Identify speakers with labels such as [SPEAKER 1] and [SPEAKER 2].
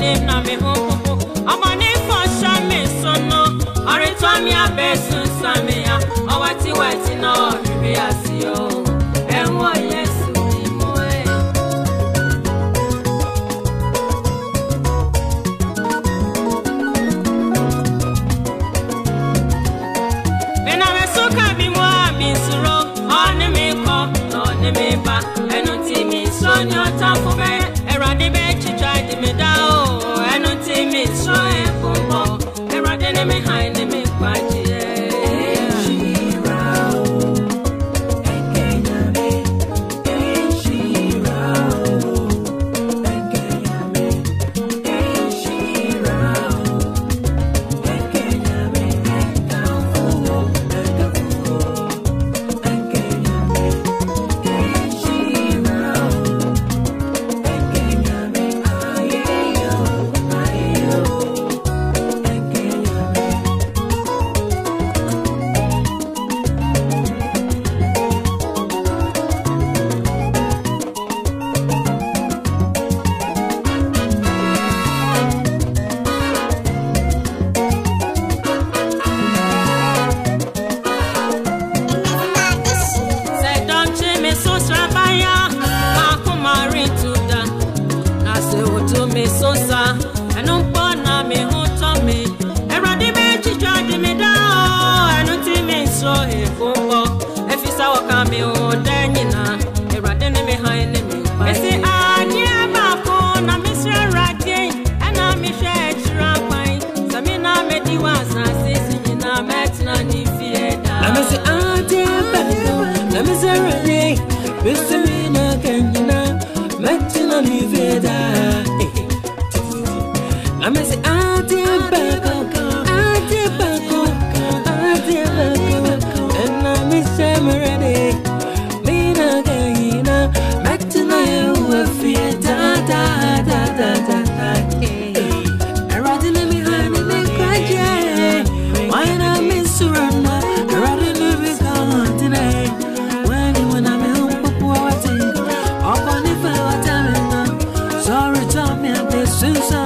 [SPEAKER 1] dem na me hopopo ọmọ ní fọṣọ mi sọnà ọrẹ tó mi abẹ sùn sàmì ya ọwọ tiwa ti ná ọrẹrẹ àti ọ ẹwọn yẹsùn ni mi na mi mi mú. Ti mi so ɛkun bɔ ɛwurade ne mi o dɛ nyina awurade me. Han ne me kwan ɛsi na mesrɛ awurade ɛna me na mɛdi wɔ asase si nyina mɛtena ne fie na mesi
[SPEAKER 2] adeɛ baako na mesrɛ awurade me. Na ka nyina mɛtena ne fie na mesi adeɛ baako me apresença